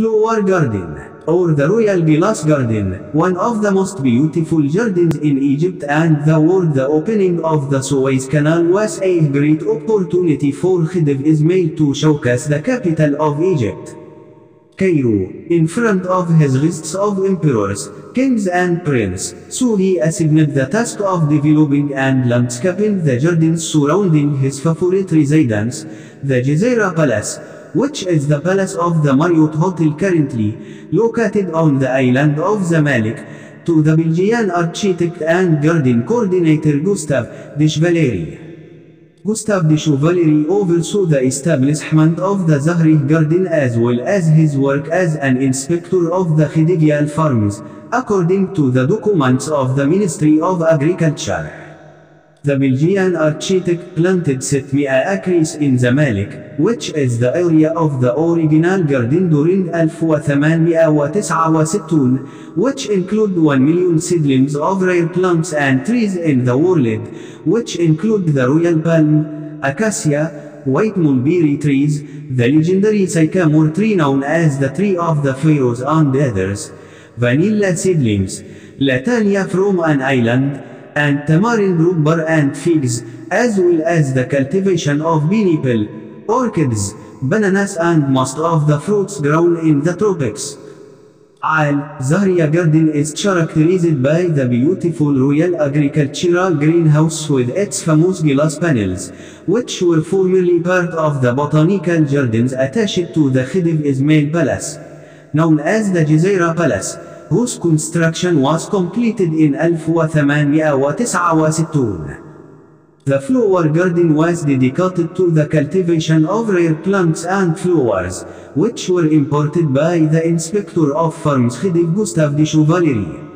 Flower Garden, or the Royal Glass Garden, one of the most beautiful gardens in Egypt and the world. The opening of the Suez Canal was a great opportunity for Khedive Ismail to showcase the capital of Egypt. Cairo, in front of his lists of emperors, kings and princes, so he assigned the task of developing and landscaping the gardens surrounding his favorite residence, the Gezira Palace, which is the palace of the Marriott Hotel currently located on the island of Zamalek, to the Belgian architect and garden coordinator Gustave de Chevalerie. Gustave de Chevalerie oversaw the establishment of the Zahri Garden as well as his work as an inspector of the Khedivial farms, according to the documents of the Ministry of Agriculture. The Belgian architect planted 600 acres in Zamalek, which is the area of the original garden during 1869, which include 1 million seedlings of rare plants and trees in the world, which include the royal palm, acacia, white mulberry trees, the legendary sycamore tree known as the tree of the pharaohs and others, vanilla seedlings, latania from an island, and tamarind rubber and figs, as well as the cultivation of pineapple, orchids, bananas and most of the fruits grown in the tropics. Al Zahriya Garden is characterized by the beautiful royal agricultural greenhouse with its famous glass panels, which were formerly part of the botanical gardens attached to the Khedive Ismail Palace, known as the Gezira Palace, whose construction was completed in 1869. The flower garden was dedicated to the cultivation of rare plants and flowers, which were imported by the inspector of farms Khedive Gustave de Chevalerie.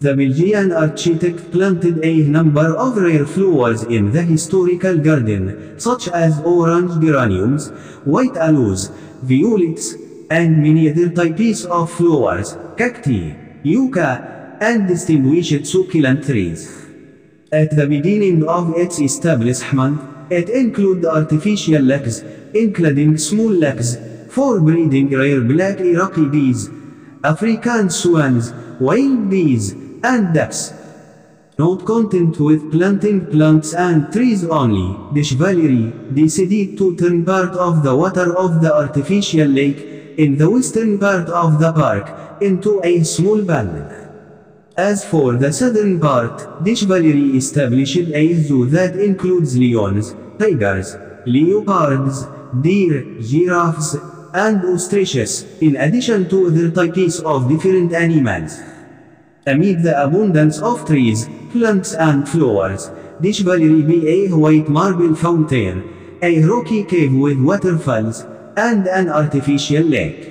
The Belgian architect planted a number of rare flowers in the historical garden, such as orange geraniums, white aloes, violets, and many other types of flowers, cacti, yucca, and distinguished succulent trees. At the beginning of its establishment, it included artificial lakes, including small lakes, for breeding rare black Iraqi bees, African swans, wild bees, and ducks. Not content with planting plants and trees only, the Chevalerie decided to turn part of the water of the artificial lake, in the western part of the park, into a small pond. As for the southern part, Chevalerie established a zoo that includes lions, tigers, leopards, deer, giraffes, and ostriches, in addition to other types of different animals. Amid the abundance of trees, plants and flowers, Chevalerie be a white marble fountain, a rocky cave with waterfalls, and an artificial lake.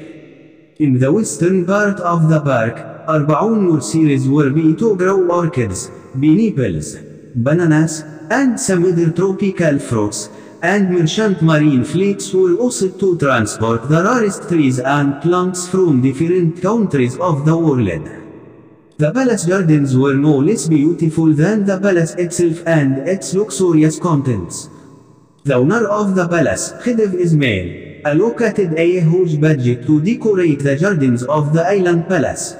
In the western part of the park, 40 series were be to grow orchids, pineapples, bananas, and some other tropical fruits, and merchant marine fleets were also to transport the rarest trees and plants from different countries of the world. The palace gardens were no less beautiful than the palace itself and its luxurious contents. The owner of the palace, Khedive Ismail, allocated a huge budget to decorate the gardens of the island palace.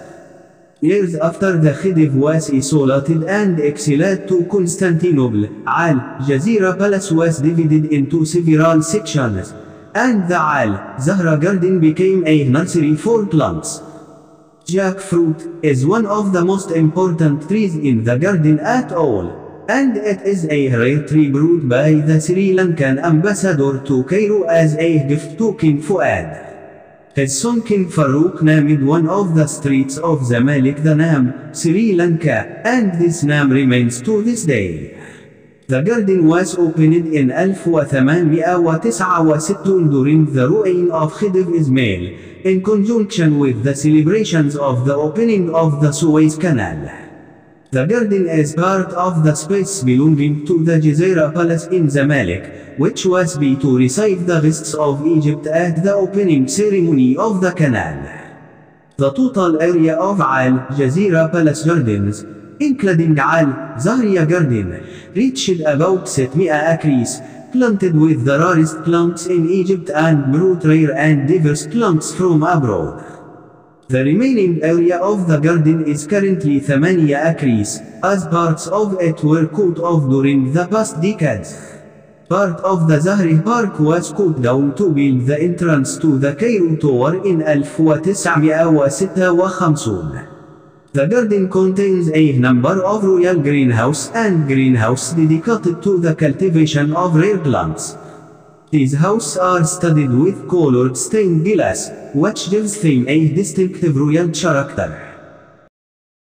Years after the Khedive was isolated and exiled to Constantinople, Al Gezira Palace was divided into several sections, and the Al Zahra Garden became a nursery for plants. Jackfruit is one of the most important trees in the garden at all, and it is a rare by the Sri Lankan ambassador to Cairo as a gift to King Fuad. His son King Farouk named one of the streets of Zamalek the Nam, Sri Lanka, and this name remains to this day. The garden was opened in 1869 during the reign of Khedive Ismail, in conjunction with the celebrations of the opening of the Suez Canal. The garden is part of the space belonging to the Gezira Palace in Zamalek, which was be to receive the guests of Egypt at the opening ceremony of the canal. The total area of Al Gezira Palace Gardens, including Al Zahriya Garden, reached about 600 acres, planted with the rarest plants in Egypt and brought rare and diverse plants from abroad. The remaining area of the garden is currently 8 acres, as parts of it were cut off during the past decades. Part of the Zahri Park was cut down to build the entrance to the Cairo Tower in 1956. The garden contains a number of royal greenhouse and greenhouse dedicated to the cultivation of rare plants. These houses are studded with colored stained glass, which gives them a distinctive royal character.